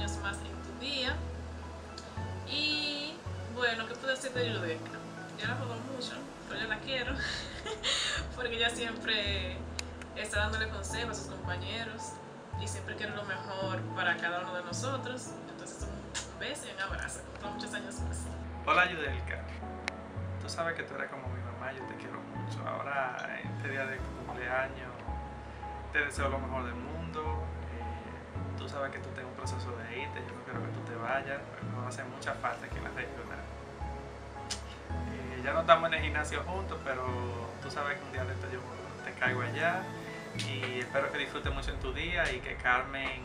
años más en tu día. Y bueno, ¿qué puedo decir de Yudeca? Yo la juego mucho, pero yo la quiero, porque ella siempre está dándole consejos a sus compañeros y siempre quiere lo mejor para cada uno de nosotros. Entonces, un beso y un abrazo. Por muchos años más. Hola, Yudelka. Tú sabes que tú eres como mi mamá, yo te quiero mucho. Ahora, en este día de cumpleaños, te deseo lo mejor del mundo, Sabes que tú tienes un proceso de irte, yo no quiero que tú te vayas, porque nos hace mucha falta aquí en la regional. Ya no estamos en el gimnasio juntos, pero tú sabes que un día de esto yo te caigo allá y espero que disfrutes mucho en tu día y que Carmen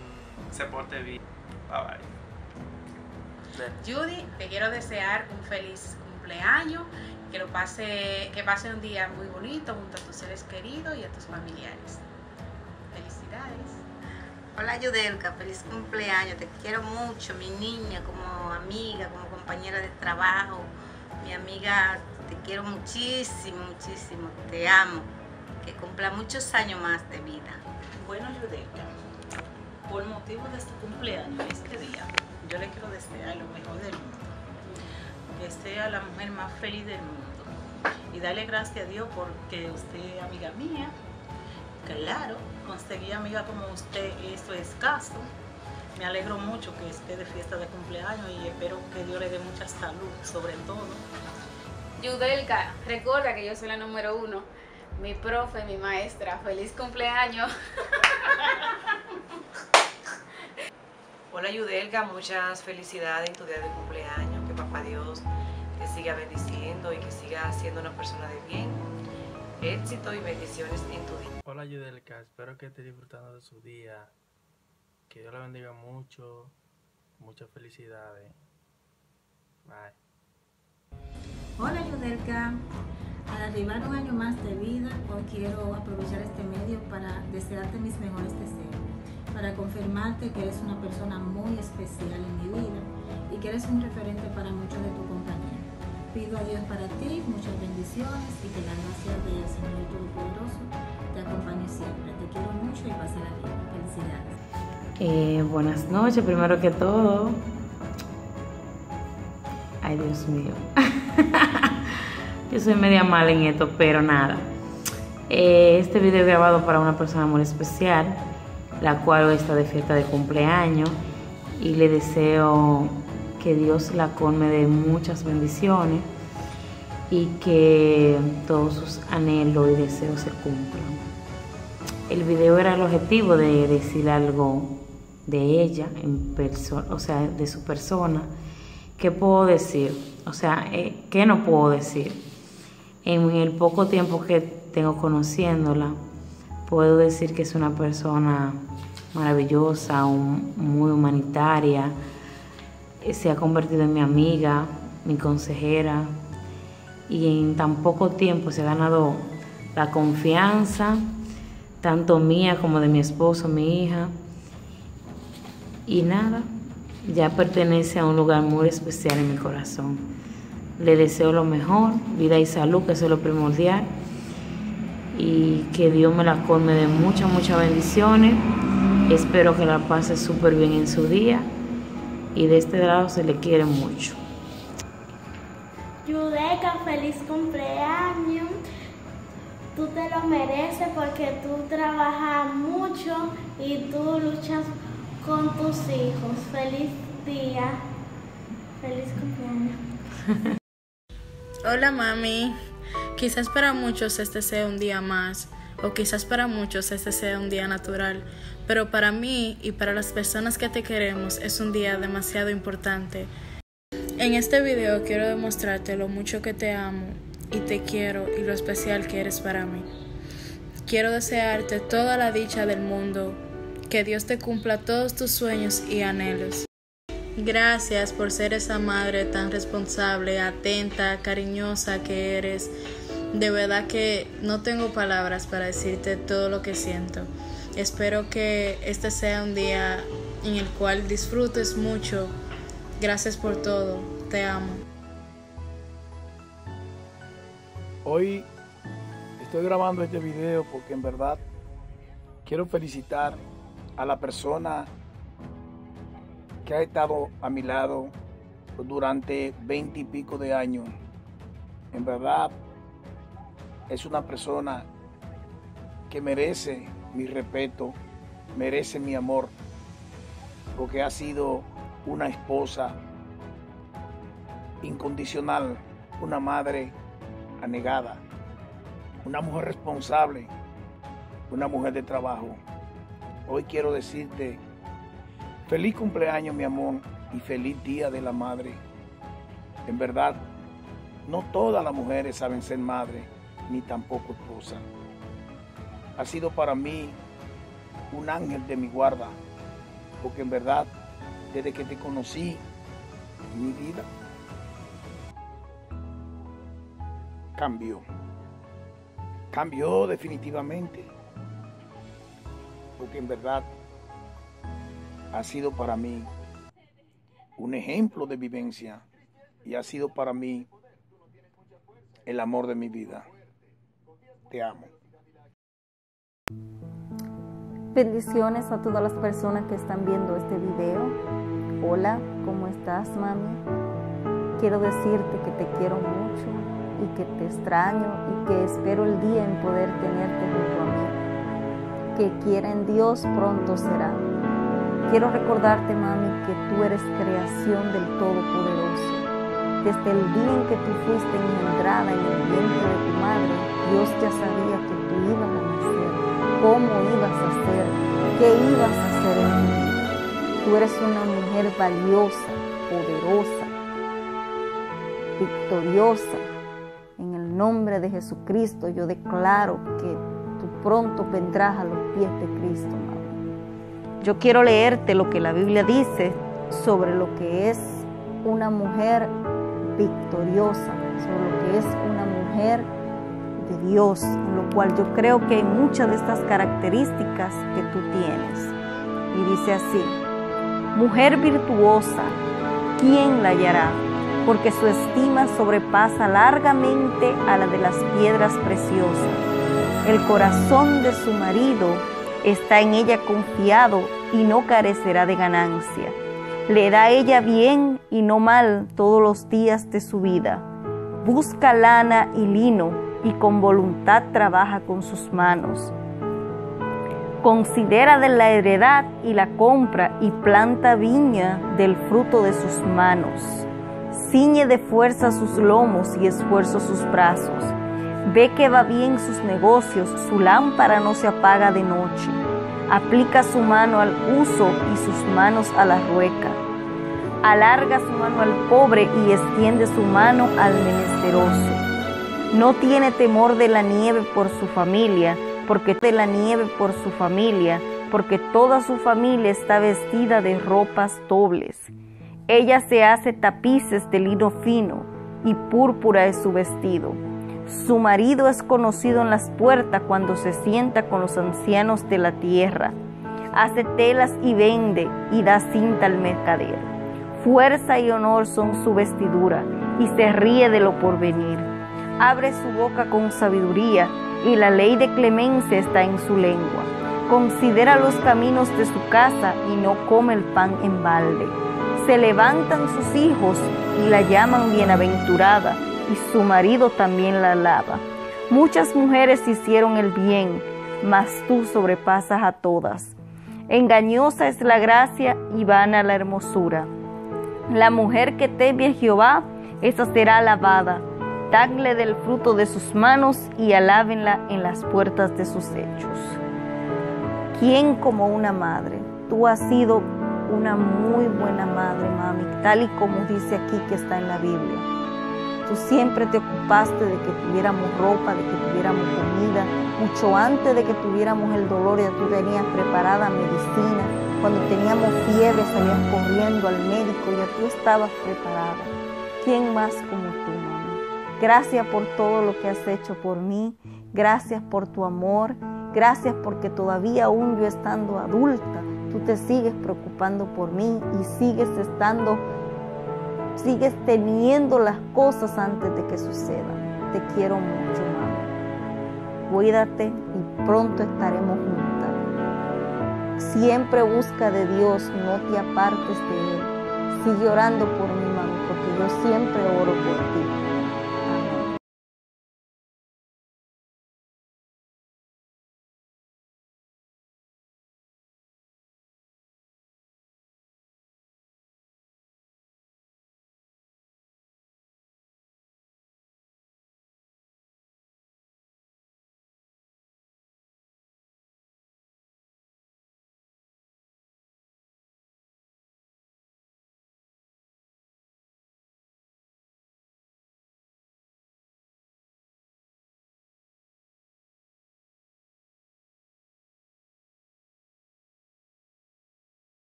se porte bien. Bye bye. Judy, te quiero desear un feliz cumpleaños, que lo pase, que pase un día muy bonito junto a tus seres queridos y a tus familiares. Hola Yudelka, feliz cumpleaños, te quiero mucho, mi niña, como amiga, como compañera de trabajo, mi amiga, te quiero muchísimo, muchísimo, te amo, que cumpla muchos años más de vida. Bueno, Yudelka, por motivo de este cumpleaños, este día, yo le quiero desear lo mejor del mundo. Que sea la mujer más feliz del mundo. Y darle gracias a Dios porque usted es amiga mía. Claro, conseguir amiga como usted, eso es escaso. Me alegro mucho que esté de fiesta de cumpleaños y espero que Dios le dé mucha salud, sobre todo. Yudelka, recuerda que yo soy la número uno, mi profe, mi maestra. Feliz cumpleaños. Hola Yudelka, muchas felicidades en tu día de cumpleaños, que papá Dios te siga bendiciendo y que siga siendo una persona de bien. Éxito y bendiciones en tu día. Hola Yudelka, espero que esté disfrutando de su día. Que Dios la bendiga mucho. Muchas felicidades. Bye. Hola Yudelka, al arribar un año más de vida, hoy quiero aprovechar este medio para desearte mis mejores deseos, para confirmarte que eres una persona muy especial en mi vida y que eres un referente para muchos de tu compañía. Pido a Dios para ti muchas bendiciones y que la gracia del Señor Todopoderoso acompañe siempre. Te quiero mucho y pásala bien. Felicidades. Eh, buenas noches, primero que todo. Ay, Dios mío. Yo soy media mala en esto, pero nada. Eh, este video es grabado para una persona muy especial, la cual hoy está de fiesta de cumpleaños y le deseo que Dios la colme de muchas bendiciones y que todos sus anhelos y deseos se cumplan. El video era el objetivo de decir algo de ella, en o sea, de su persona. ¿Qué puedo decir? O sea, eh, ¿qué no puedo decir? En el poco tiempo que tengo conociéndola, puedo decir que es una persona maravillosa, muy humanitaria, eh, se ha convertido en mi amiga, mi consejera, y en tan poco tiempo se ha ganado la confianza, tanto mía como de mi esposo, mi hija, y nada, ya pertenece a un lugar muy especial en mi corazón. Le deseo lo mejor, vida y salud, que eso es lo primordial, y que Dios me la colme de muchas, muchas bendiciones. Espero que la pase súper bien en su día, y de este lado se le quiere mucho. Yudeca, feliz cumpleaños. Tú te lo mereces porque tú trabajas mucho y tú luchas con tus hijos. Feliz día. Feliz cumpleaños. Hola mami, quizás para muchos este sea un día más o quizás para muchos este sea un día natural, pero para mí y para las personas que te queremos es un día demasiado importante. En este video quiero demostrarte lo mucho que te amo y te quiero y lo especial que eres para mí. Quiero desearte toda la dicha del mundo, que Dios te cumpla todos tus sueños y anhelos. Gracias por ser esa madre tan responsable, atenta, cariñosa que eres. De verdad que no tengo palabras para decirte todo lo que siento. Espero que este sea un día en el cual disfrutes mucho. Gracias por todo. Te amo. Hoy estoy grabando este video porque en verdad quiero felicitar a la persona que ha estado a mi lado durante veinte y pico de años. En verdad, es una persona que merece mi respeto, merece mi amor, porque ha sido una esposa incondicional, una madre anegada, una mujer responsable, una mujer de trabajo. Hoy quiero decirte, feliz cumpleaños mi amor y feliz día de la madre. En verdad, no todas las mujeres saben ser madre, ni tampoco esposa. Ha sido para mí un ángel de mi guarda, porque en verdad, desde que te conocí, mi vida cambió. Cambió definitivamente. Porque en verdad ha sido para mí un ejemplo de vivencia y ha sido para mí el amor de mi vida. Te amo. Bendiciones a todas las personas que están viendo este video. Hola, ¿cómo estás, mami? Quiero decirte que te quiero mucho y que te extraño y que espero el día en poder tenerte junto a mí. Que quiera en Dios pronto será. Quiero recordarte, mami, que tú eres creación del Todopoderoso. Desde el día en que tú fuiste engendrada en el vientre de tu madre, Dios ya sabía que tú ibas a nacer, cómo ibas a ser, qué ibas a hacer en vida. Tú eres una mujer valiosa, poderosa, victoriosa. Nombre de Jesucristo yo declaro que tú pronto vendrás a los pies de Cristo, mami. Yo quiero leerte lo que la Biblia dice sobre lo que es una mujer victoriosa, sobre lo que es una mujer de Dios, en lo cual yo creo que hay muchas de estas características que tú tienes. Y dice así, mujer virtuosa, ¿quién la hallará? Porque su estima sobrepasa largamente a la de las piedras preciosas. El corazón de su marido está en ella confiado y no carecerá de ganancia. Le da ella bien y no mal todos los días de su vida. Busca lana y lino y con voluntad trabaja con sus manos. Considera de la heredad y la compra y planta viña del fruto de sus manos. Ciñe de fuerza sus lomos y esfuerzo sus brazos. Ve que va bien sus negocios, su lámpara no se apaga de noche. Aplica su mano al uso y sus manos a la rueca. Alarga su mano al pobre y extiende su mano al menesteroso. No tiene temor de la nieve por su familia, porque de la nieve por su familia, porque toda su familia está vestida de ropas dobles. Ella se hace tapices de lino fino y púrpura es su vestido. Su marido es conocido en las puertas cuando se sienta con los ancianos de la tierra. Hace telas y vende y da cinta al mercader. Fuerza y honor son su vestidura y se ríe de lo porvenir. Abre su boca con sabiduría y la ley de clemencia está en su lengua. Considera los caminos de su casa y no come el pan en balde. Se levantan sus hijos y la llaman bienaventurada y su marido también la alaba. Muchas mujeres hicieron el bien, mas tú sobrepasas a todas. Engañosa es la gracia y vana la hermosura. La mujer que teme a Jehová, esa será alabada. Dadle del fruto de sus manos y alábenla en las puertas de sus hechos. ¿Quién como una madre? Tú has sido una muy buena madre, mami, tal y como dice aquí que está en la Biblia. Tú siempre te ocupaste de que tuviéramos ropa, de que tuviéramos comida. Mucho antes de que tuviéramos el dolor, ya tú tenías preparada medicina. Cuando teníamos fiebre, salías corriendo al médico, ya tú estabas preparada. ¿Quién más como tú, mami? Gracias por todo lo que has hecho por mí. Gracias por tu amor. Gracias porque todavía aún yo estando adulta, tú te sigues preocupando por mí y sigues estando sigues teniendo las cosas antes de que sucedan. Te quiero mucho, mami. Cuídate y pronto estaremos juntas. Siempre busca de Dios, no te apartes de Él. Sigue orando por mi mamá porque yo siempre oro por ti.